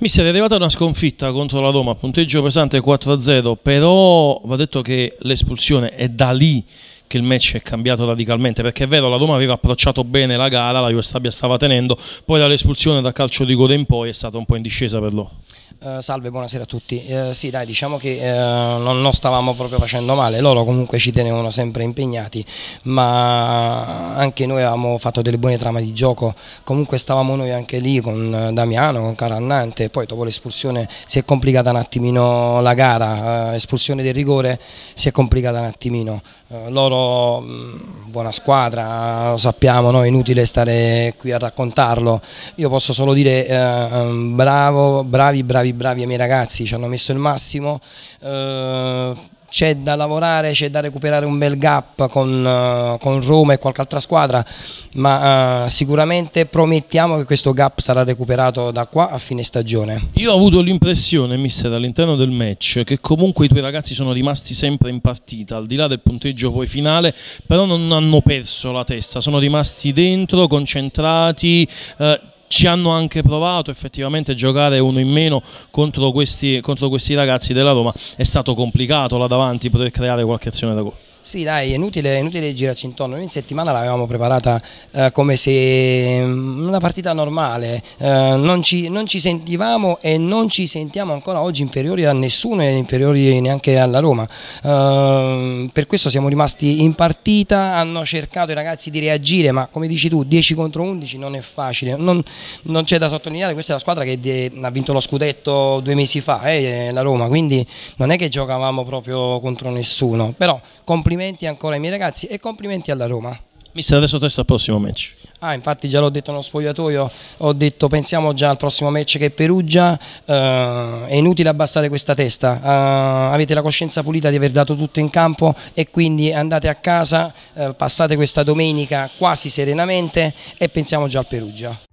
Mister, è arrivata una sconfitta contro la Roma, punteggio pesante 4-0, però va detto che l'espulsione è da lì che il match è cambiato radicalmente perché è vero la Roma aveva approcciato bene la gara, la Juve stava tenendo, poi dall'espulsione da calcio di coda in poi è stata un po' in discesa per loro. Uh, salve, buonasera a tutti. Uh, sì, dai, diciamo che uh, non, non, stavamo proprio facendo male, loro comunque ci tenevano sempre impegnati, ma anche noi avevamo fatto delle buone trame di gioco, comunque stavamo noi anche lì con Damiano, con Carannante, poi dopo l'espulsione si è complicata un attimino la gara, espulsione del rigore si è complicata un attimino. loro, mh, buona squadra, lo sappiamo, no? è inutile stare qui a raccontarlo, io posso solo dire bravo, bravi, bravi bravi, bravi ai miei ragazzi, ci hanno messo il massimo. Eh, c'è da lavorare, c'è da recuperare un bel gap con, uh, con Roma e qualche altra squadra, ma uh, sicuramente promettiamo che questo gap sarà recuperato da qua a fine stagione. Io ho avuto l'impressione, mister, all'interno del match, che comunque i tuoi ragazzi sono rimasti sempre in partita, al di là del punteggio poi finale, però non hanno perso la testa, sono rimasti dentro, concentrati. Uh, ci hanno anche provato effettivamente giocare uno in meno contro questi, contro questi ragazzi della Roma. È stato complicato là davanti poter creare qualche azione da gol sì, dai, è inutile, è inutile girarci intorno. Noi in settimana l'avevamo preparata eh, come se mm, una partita normale, eh, non, ci, non, ci, sentivamo e non ci sentiamo ancora oggi inferiori a nessuno e inferiori neanche alla Roma. Eh, per questo siamo rimasti in partita, hanno cercato i ragazzi di reagire, ma come dici tu, 10 contro 11 non è facile. Non, non c'è da sottolineare, questa è la squadra che ha vinto lo scudetto due mesi fa, eh, la Roma, quindi non è che giocavamo proprio contro nessuno, però complimenti complimenti ancora ai miei ragazzi e complimenti alla Roma. Mister, adesso testa al prossimo match. Ah, infatti già l'ho detto nello spogliatoio, ho detto pensiamo già al prossimo match che è Perugia, eh, è inutile abbassare questa testa, eh, avete la coscienza pulita di aver dato tutto in campo e quindi andate a casa, eh, passate questa domenica quasi serenamente e pensiamo già al Perugia.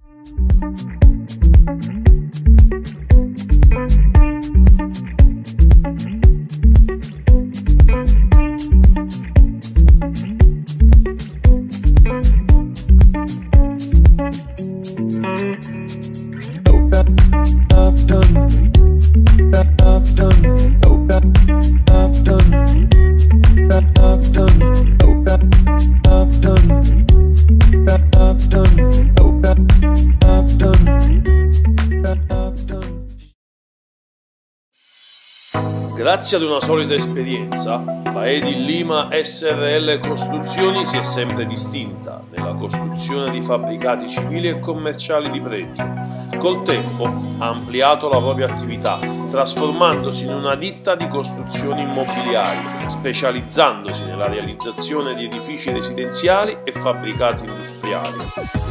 Grazie ad una solida esperienza, la Edil Lima SRL Costruzioni si è sempre distinta nella costruzione di fabbricati civili e commerciali di pregio Col tempo ha ampliato la propria attività, trasformandosi in una ditta di costruzioni immobiliari, specializzandosi nella realizzazione di edifici residenziali e fabbricati industriali.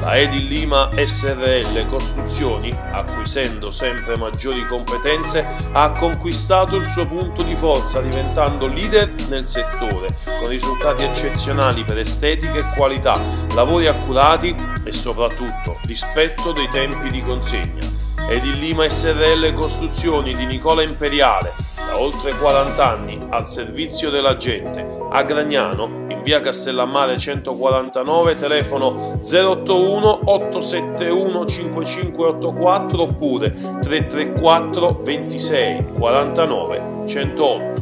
La Edil Lima SRL Costruzioni, acquisendo sempre maggiori competenze, ha conquistato il suo punto di forza diventando leader nel settore, con risultati eccezionali per estetica e qualità, lavori accurati e soprattutto rispetto dei tempi di consegna. Ed il Lima SRL Costruzioni di Nicola Imperiale, da oltre 40 anni al servizio della gente, a Gragnano, in via Castellammare 149, telefono 081 871 5584 oppure 334 26 49 108.